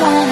one